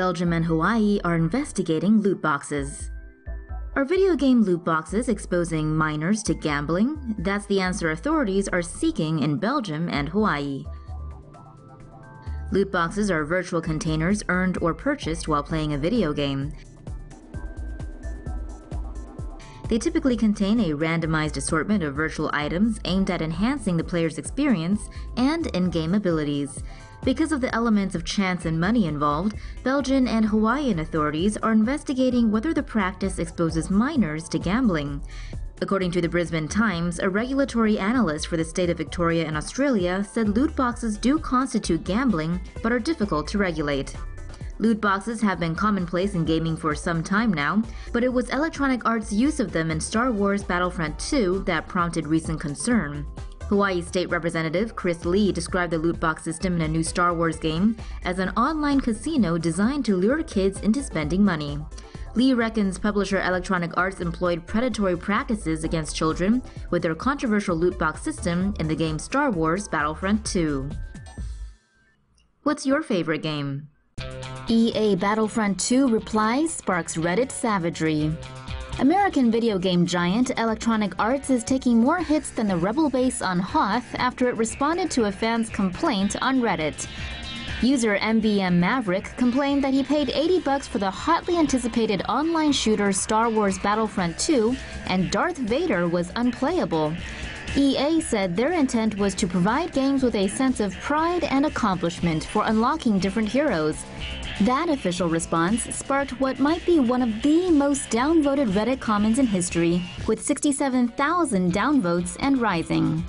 Belgium and Hawaii are investigating loot boxes. Are video game loot boxes exposing minors to gambling? That's the answer authorities are seeking in Belgium and Hawaii. Loot boxes are virtual containers earned or purchased while playing a video game. They typically contain a randomized assortment of virtual items aimed at enhancing the player's experience and in-game abilities. Because of the elements of chance and money involved, Belgian and Hawaiian authorities are investigating whether the practice exposes minors to gambling. According to the Brisbane Times, a regulatory analyst for the state of Victoria in Australia said loot boxes do constitute gambling but are difficult to regulate. Loot boxes have been commonplace in gaming for some time now, but it was Electronic Arts' use of them in Star Wars Battlefront 2 that prompted recent concern. Hawaii State Representative Chris Lee described the loot box system in a new Star Wars game as an online casino designed to lure kids into spending money. Lee reckons publisher Electronic Arts employed predatory practices against children with their controversial loot box system in the game Star Wars Battlefront 2. What's your favorite game? EA Battlefront 2 reply sparks Reddit savagery. American video game giant Electronic Arts is taking more hits than the Rebel base on Hoth after it responded to a fan's complaint on Reddit. User MBM Maverick complained that he paid 80 bucks for the hotly anticipated online shooter Star Wars Battlefront 2 and Darth Vader was unplayable. EA said their intent was to provide games with a sense of pride and accomplishment for unlocking different heroes. That official response sparked what might be one of the most downvoted Reddit comments in history, with 67,000 downvotes and rising.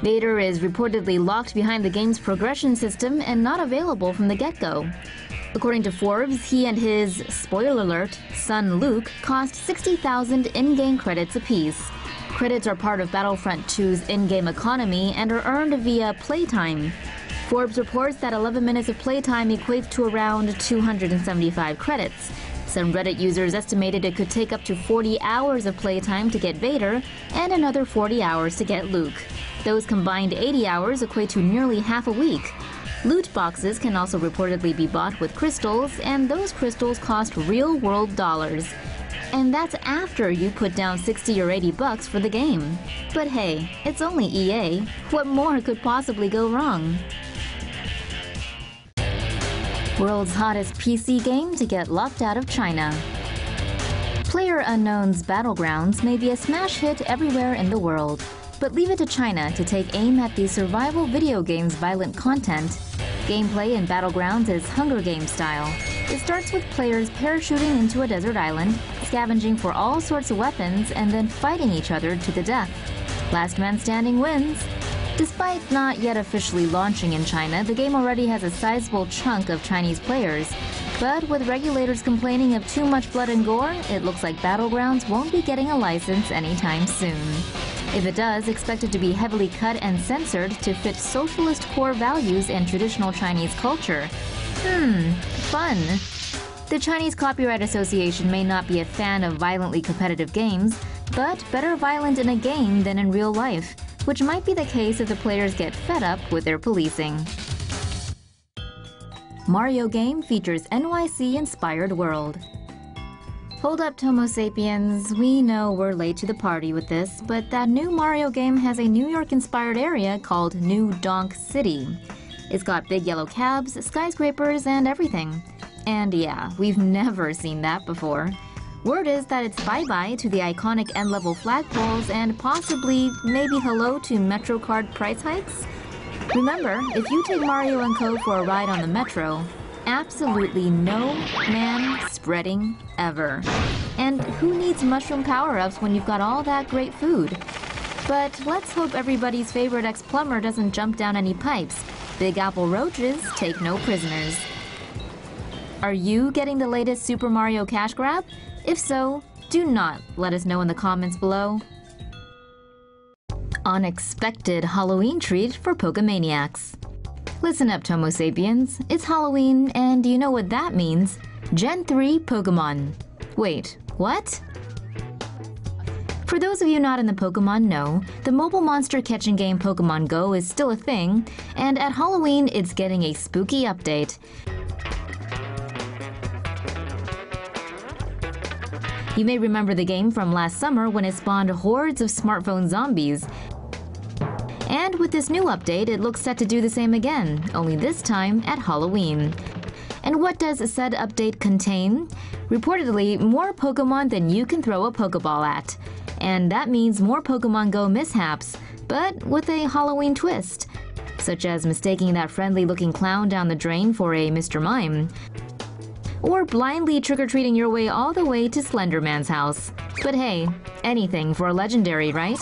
Vader is reportedly locked behind the game's progression system and not available from the get-go. According to Forbes, he and his, spoiler alert, son Luke cost 60,000 in-game credits apiece. Credits are part of Battlefront 2's in-game economy and are earned via playtime. Forbes reports that 11 minutes of playtime equates to around 275 credits. Some Reddit users estimated it could take up to 40 hours of playtime to get Vader and another 40 hours to get Luke. Those combined 80 hours equate to nearly half a week. Loot boxes can also reportedly be bought with crystals, and those crystals cost real world dollars. And that's after you put down 60 or 80 bucks for the game. But hey, it's only EA. What more could possibly go wrong? World's hottest PC game to get locked out of China. Player Unknown's Battlegrounds may be a smash hit everywhere in the world, but leave it to China to take aim at the survival video game's violent content. Gameplay in Battlegrounds is Hunger Game style. It starts with players parachuting into a desert island, scavenging for all sorts of weapons, and then fighting each other to the death. Last man standing wins. Despite not yet officially launching in China, the game already has a sizable chunk of Chinese players. But with regulators complaining of too much blood and gore, it looks like Battlegrounds won't be getting a license anytime soon. If it does, expect it to be heavily cut and censored to fit socialist core values and traditional Chinese culture. Hmm, fun. The Chinese Copyright Association may not be a fan of violently competitive games, but better violent in a game than in real life which might be the case if the players get fed up with their policing. Mario game features NYC-inspired world. Hold up, Tomo Sapiens. We know we're late to the party with this, but that new Mario game has a New York-inspired area called New Donk City. It's got big yellow cabs, skyscrapers, and everything. And yeah, we've never seen that before. Word is that it's bye-bye to the iconic N-level flagpoles and possibly maybe hello to MetroCard price hikes? Remember, if you take Mario & Co. for a ride on the Metro, absolutely no man spreading ever. And who needs mushroom power-ups when you've got all that great food? But let's hope everybody's favorite ex-plumber doesn't jump down any pipes. Big Apple roaches take no prisoners. Are you getting the latest Super Mario cash grab? If so, do not let us know in the comments below. Unexpected Halloween treat for Pokemaniacs. Listen up, Tomo Sapiens. It's Halloween, and you know what that means? Gen 3 Pokemon. Wait, what? For those of you not in the Pokemon know, the mobile monster catching game Pokemon Go is still a thing, and at Halloween it's getting a spooky update. You may remember the game from last summer when it spawned hordes of smartphone zombies. And with this new update, it looks set to do the same again, only this time at Halloween. And what does said update contain? Reportedly, more Pokemon than you can throw a Pokeball at. And that means more Pokemon Go mishaps, but with a Halloween twist, such as mistaking that friendly looking clown down the drain for a Mr. Mime, or blindly trick or treating your way all the way to Slenderman's house. But hey, anything for a legendary, right?